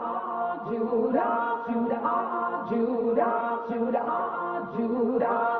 ah, Judah, Judah, Judah, Judah, Judah.